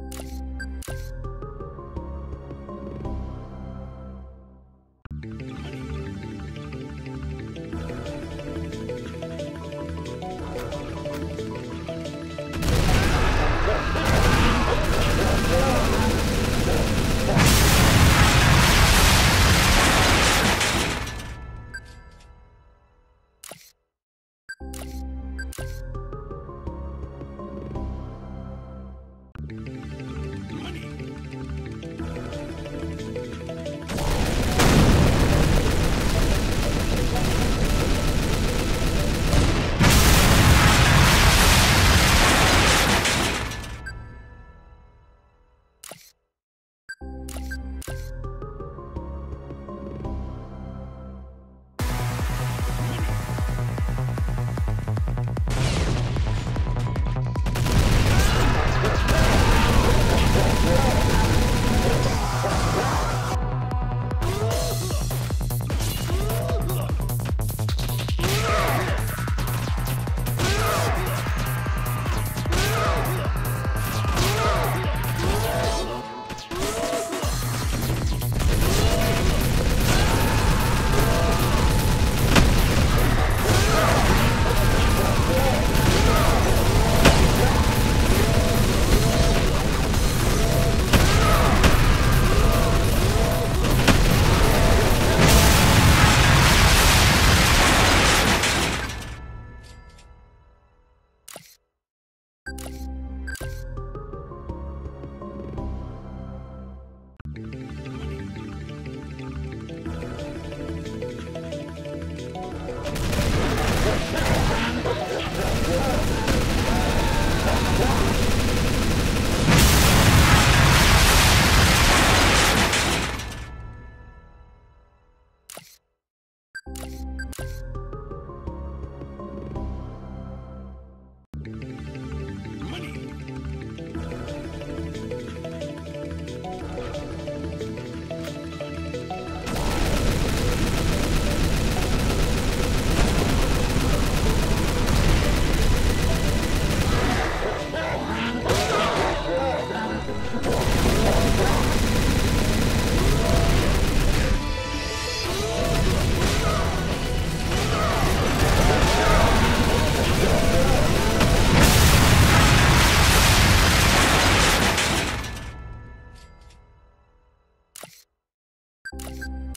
Música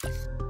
you